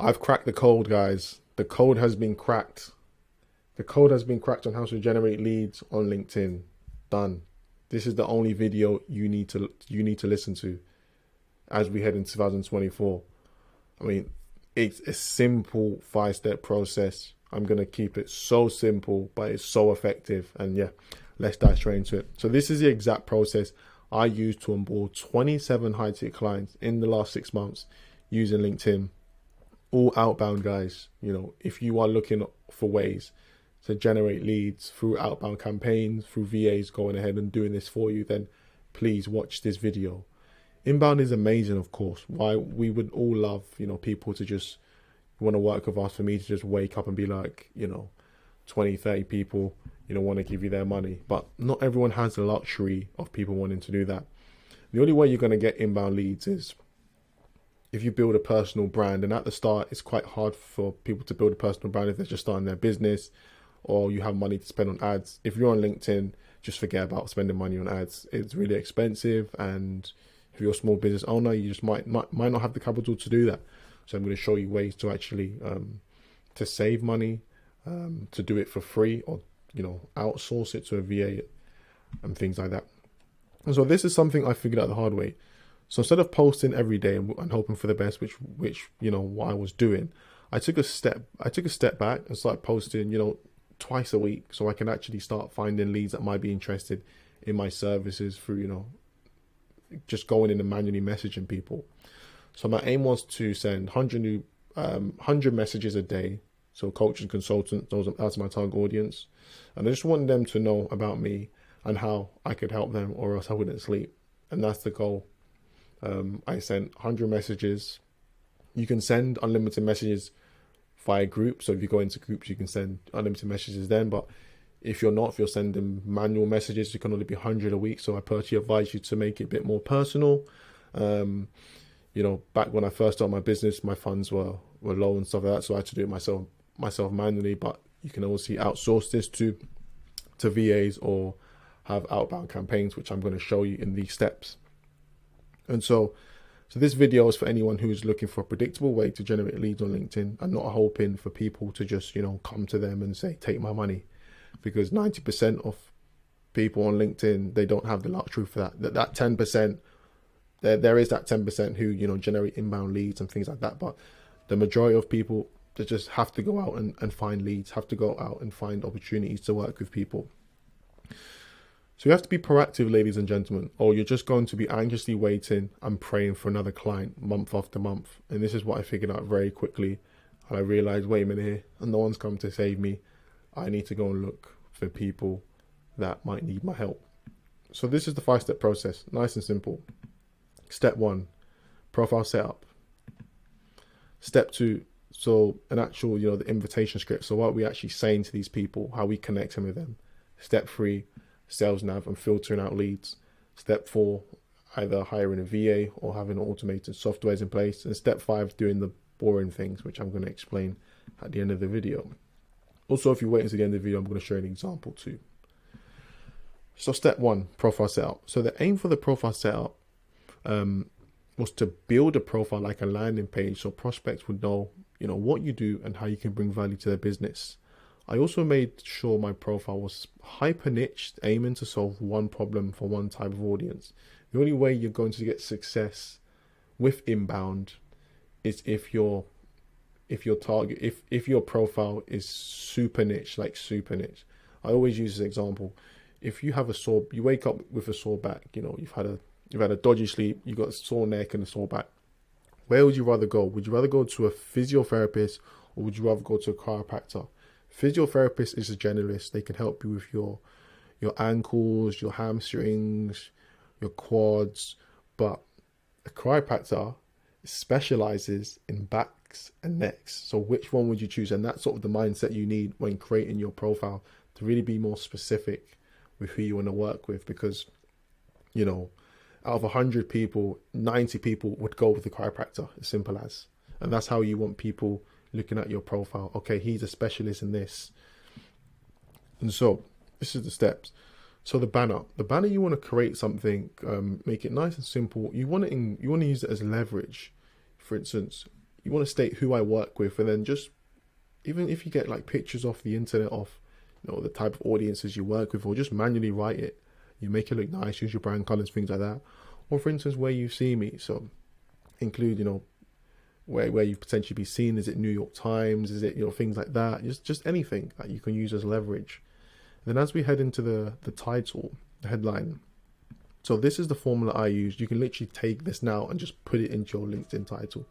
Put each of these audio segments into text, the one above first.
I've cracked the code, guys. The code has been cracked. The code has been cracked on how to generate leads on LinkedIn. Done. This is the only video you need to you need to listen to as we head into 2024. I mean, it's a simple five-step process. I'm gonna keep it so simple, but it's so effective. And yeah, let's dive straight into it. So this is the exact process I used to onboard 27 high-ticket clients in the last six months using LinkedIn. All outbound guys. You know, if you are looking for ways to generate leads through outbound campaigns, through VAs going ahead and doing this for you, then please watch this video. Inbound is amazing, of course. Why we would all love, you know, people to just want to work with us for me to just wake up and be like, you know, 20, 30 people, you know, want to give you their money. But not everyone has the luxury of people wanting to do that. The only way you're going to get inbound leads is if you build a personal brand. And at the start, it's quite hard for people to build a personal brand if they're just starting their business or you have money to spend on ads. If you're on LinkedIn, just forget about spending money on ads. It's really expensive, and if you're a small business owner, you just might might, might not have the capital to do that. So I'm going to show you ways to actually um, to save money, um, to do it for free, or you know outsource it to a VA and things like that. And so this is something I figured out the hard way. So instead of posting every day and, and hoping for the best, which which you know what I was doing, I took a step I took a step back and started posting you know twice a week so I can actually start finding leads that might be interested in my services through, you know, just going in and manually messaging people. So my aim was to send 100 new, um, 100 messages a day. So coaches, consultants, those that's my target audience, and I just wanted them to know about me and how I could help them, or else I wouldn't sleep. And that's the goal. Um, I sent 100 messages. You can send unlimited messages via groups. So if you go into groups, you can send unlimited messages then. But if you're not, if you're sending manual messages, you can only be 100 a week. So I personally advise you to make it a bit more personal. Um, you know, back when I first started my business, my funds were, were low and stuff like that. So I had to do it myself myself manually. But you can also outsource this to to VAs or have outbound campaigns, which I'm going to show you in these steps. And so so this video is for anyone who's looking for a predictable way to generate leads on LinkedIn and not hoping for people to just, you know, come to them and say, take my money. Because 90% of people on LinkedIn, they don't have the luxury for that. That, that 10%, there, there is that 10% who, you know, generate inbound leads and things like that. But the majority of people, they just have to go out and, and find leads, have to go out and find opportunities to work with people. So you have to be proactive, ladies and gentlemen, or you're just going to be anxiously waiting and praying for another client month after month. And this is what I figured out very quickly. I realized, wait a minute here, and no one's come to save me. I need to go and look for people that might need my help. So this is the five step process, nice and simple. Step one, profile setup. Step two, so an actual, you know, the invitation script. So what we actually saying to these people, how we connecting with them. Step three, sales nav and filtering out leads. Step four, either hiring a VA or having automated softwares in place. And step five, doing the boring things, which I'm going to explain at the end of the video. Also, if you wait until the end of the video, I'm going to show you an example too. So step one, profile setup. So the aim for the profile setup um, was to build a profile like a landing page so prospects would know, you know, what you do and how you can bring value to their business. I also made sure my profile was hyper niched, aiming to solve one problem for one type of audience. The only way you're going to get success with inbound is if your if your target if if your profile is super niche, like super niche. I always use this example. If you have a sore, you wake up with a sore back. You know you've had a you've had a dodgy sleep. You've got a sore neck and a sore back. Where would you rather go? Would you rather go to a physiotherapist or would you rather go to a chiropractor? Physiotherapist is a generalist. They can help you with your your ankles, your hamstrings, your quads, but a chiropractor specializes in backs and necks. So which one would you choose? And that's sort of the mindset you need when creating your profile to really be more specific with who you want to work with because you know out of 100 people 90 people would go with the chiropractor as simple as and that's how you want people looking at your profile. Okay, he's a specialist in this. And so this is the steps. So the banner, the banner you want to create something, um, make it nice and simple. You want to in, you want to use it as leverage. For instance, you want to state who I work with, and then just even if you get like pictures off the internet of you know the type of audiences you work with, or just manually write it. You make it look nice, use your brand colors, things like that. Or for instance, where you see me, so include you know where where you potentially be seen. Is it New York Times? Is it you know things like that? Just just anything that you can use as leverage. And then as we head into the the title, the headline. So this is the formula I use. You can literally take this now and just put it into your LinkedIn title.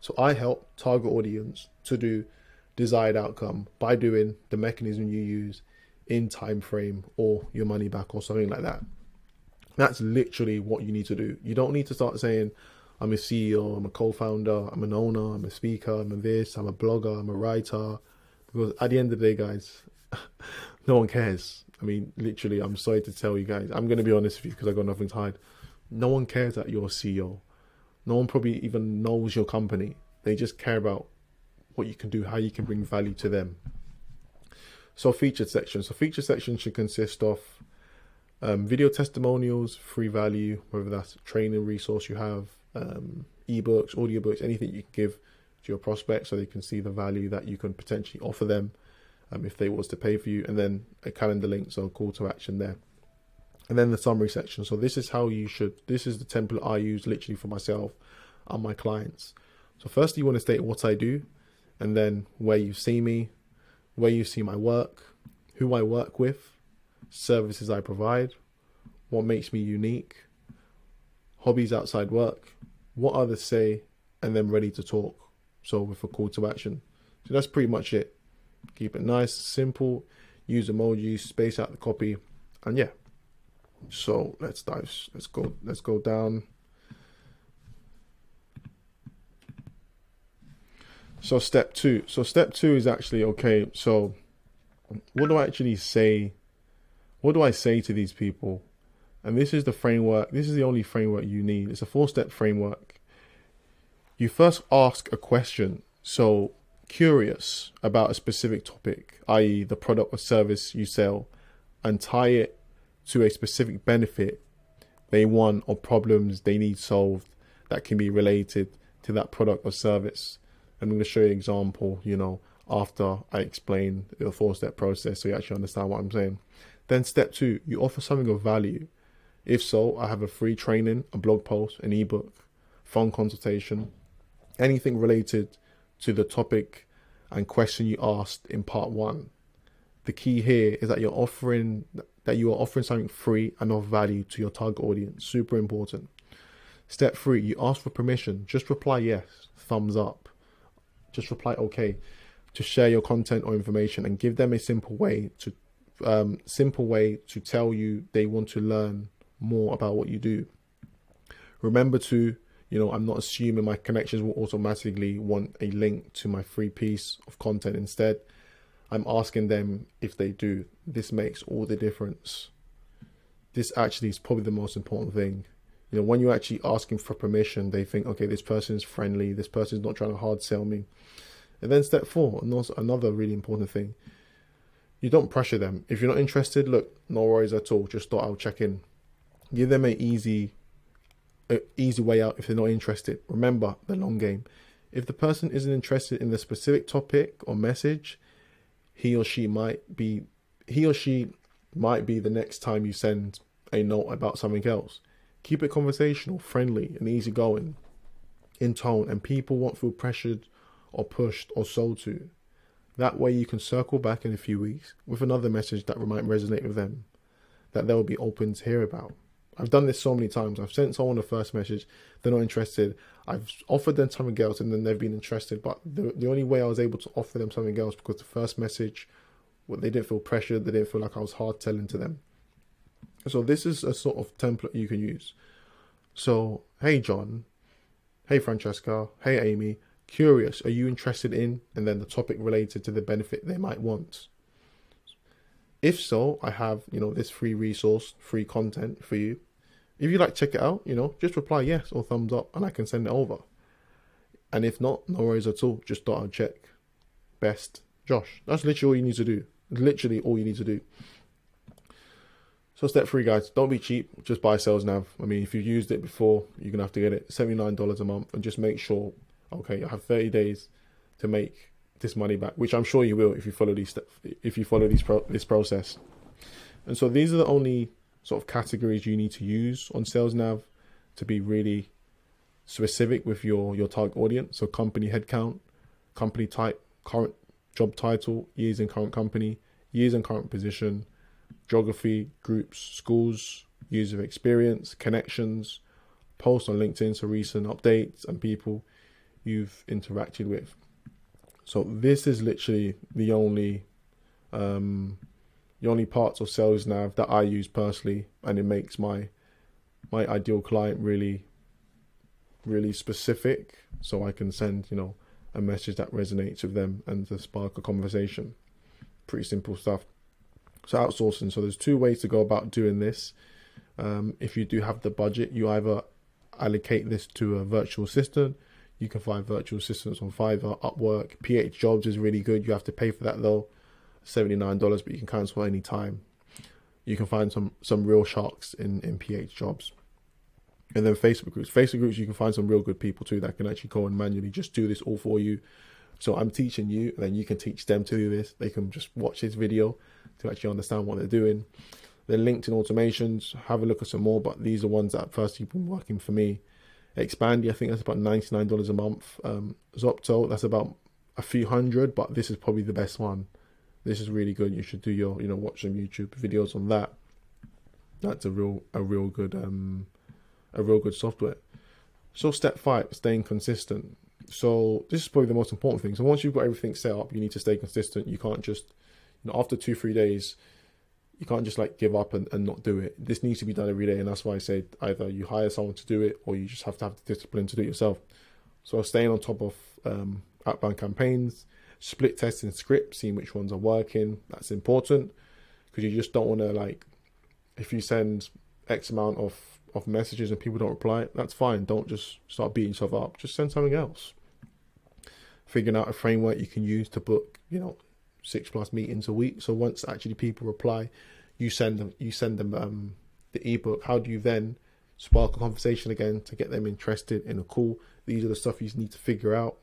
So I help target audience to do desired outcome by doing the mechanism you use in time frame or your money back or something like that. That's literally what you need to do. You don't need to start saying, I'm a CEO, I'm a co-founder, I'm an owner, I'm a speaker, I'm a this, I'm a blogger, I'm a writer. Because at the end of the day, guys, no one cares. I mean, literally, I'm sorry to tell you guys. I'm going to be honest with you because I got nothing to hide. No one cares that you're a CEO. No one probably even knows your company. They just care about what you can do, how you can bring value to them. So featured section. So featured section should consist of um, video testimonials, free value, whether that's training resource you have, um, ebooks, audiobooks, anything you can give to your prospects so they can see the value that you can potentially offer them um, if they was to pay for you, and then a calendar link, so a call to action there. And then the summary section. So this is how you should. This is the template I use literally for myself and my clients. So first, you want to state what I do, and then where you see me, where you see my work, who I work with, services I provide, what makes me unique, hobbies outside work, what others say, and then ready to talk. So with a call to action. So that's pretty much it. Keep it nice, simple, use emojis, space out the copy, and yeah. So let's dive let's go let's go down. So step two. So step two is actually okay. So what do I actually say? What do I say to these people? And this is the framework. This is the only framework you need. It's a four-step framework. You first ask a question. So curious about a specific topic, i.e., the product or service you sell, and tie it to a specific benefit they want or problems they need solved that can be related to that product or service. I'm going to show you an example, you know, after I explain the four step process so you actually understand what I'm saying. Then, step two, you offer something of value. If so, I have a free training, a blog post, an ebook, phone consultation, anything related to the topic and question you asked in part one. The key here is that you're offering that you are offering something free and of value to your target audience. Super important. Step three, you ask for permission. Just reply yes, thumbs up just reply okay to share your content or information and give them a simple way to um, simple way to tell you they want to learn more about what you do. Remember to, you know, I'm not assuming my connections will automatically want a link to my free piece of content. Instead, I'm asking them if they do. This makes all the difference. This actually is probably the most important thing. You know, when you're actually asking for permission, they think, okay, this person is friendly, this person is not trying to hard sell me. And then step four, and also another really important thing, you don't pressure them. If you're not interested, look, no worries at all. Just thought I'll check in. Give them an easy, a easy way out if they're not interested. Remember the long game. If the person isn't interested in the specific topic or message, he or she might be, he or she might be the next time you send a note about something else. Keep it conversational, friendly, and easygoing in tone, and people won't feel pressured or pushed or sold to. That way, you can circle back in a few weeks with another message that might resonate with them, that they'll be open to hear about. I've done this so many times. I've sent someone a first message, they're not interested. I've offered them something else, and then they've been interested. But the the only way I was able to offer them something else because the first message, well, they didn't feel pressured. They didn't feel like I was hard telling to them. So this is a sort of template you can use. So, hey John, hey Francesca, hey Amy, curious, are you interested in? And then the topic related to the benefit they might want. If so, I have, you know, this free resource, free content for you. If you like check it out, you know, just reply yes or thumbs up and I can send it over. And if not, no worries at all. Just thought I'd check. Best Josh. That's literally all you need to do. Literally all you need to do. So step three, guys, don't be cheap. Just buy Sales Nav. I mean, if you've used it before, you're gonna have to get it $79 a month, and just make sure okay, you have 30 days to make this money back, which I'm sure you will if you follow these if you follow these pro- this process. And so these are the only sort of categories you need to use on SalesNav to be really specific with your your target audience. So company headcount, company type, current job title, years in current company, years in current position, geography, groups, schools, years of experience, connections, posts on LinkedIn, so recent updates and people you've interacted with. So this is literally the only um, the only parts of SalesNav that I use personally, and it makes my my ideal client really really specific, so I can send you know a message that resonates with them and to spark a conversation. Pretty simple stuff. So outsourcing. So there's two ways to go about doing this. Um, if you do have the budget, you either allocate this to a virtual assistant. You can find virtual assistants on Fiverr, Upwork. PH Jobs is really good. You have to pay for that though, seventy nine dollars, but you can cancel any time. You can find some some real sharks in in PH Jobs. And then Facebook groups. Facebook groups, you can find some real good people too that can actually go and manually just do this all for you. So I'm teaching you, and then you can teach them to do this. They can just watch this video to actually understand what they're doing. Then LinkedIn automations, have a look at some more, but these are ones that first have been working for me. Expandi, I think that's about $99 a month. Um, Zopto, that's about a few hundred, but this is probably the best one. This is really good. You should do your, you know, watch some YouTube videos on that. That's a real, a real good um, a real good software. So step five, staying consistent. So this is probably the most important thing. So once you've got everything set up, you need to stay consistent. You can't just, you know, after two, three days, you can't just like give up and, and not do it. This needs to be done every day. And that's why I say either you hire someone to do it or you just have to have the discipline to do it yourself. So staying on top of um, outbound campaigns, split testing scripts, seeing which ones are working. That's important because you just don't want to like, if you send X amount of of messages and people don't reply, that's fine. Don't just start beating yourself up. Just send something else. Figuring out a framework you can use to book, you know, six plus meetings a week. So once actually people reply, you send them you send them um, the ebook. How do you then spark a conversation again to get them interested in a call? These are the stuff you need to figure out.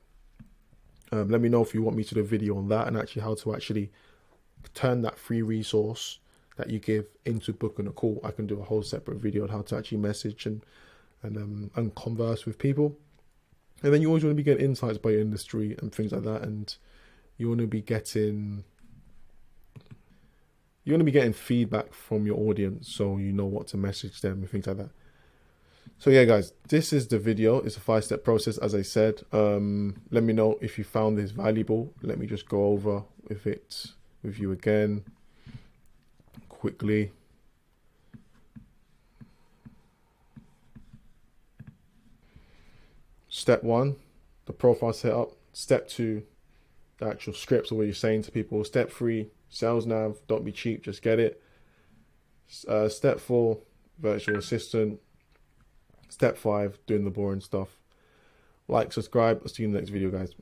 Um, let me know if you want me to do a video on that and actually how to actually turn that free resource that you give into booking a call. I can do a whole separate video on how to actually message and and um, and converse with people. And then you always want to be getting insights by your industry and things like that, and you want to be getting you want to be getting feedback from your audience so you know what to message them and things like that. So yeah, guys, this is the video. It's a five-step process, as I said. Um, let me know if you found this valuable. Let me just go over with it with you again quickly. Step one, the profile setup. Step two, the actual scripts or what you're saying to people. Step three, sales nav. Don't be cheap, just get it. Uh, step four, virtual assistant. Step five, doing the boring stuff. Like, subscribe. I'll see you in the next video, guys.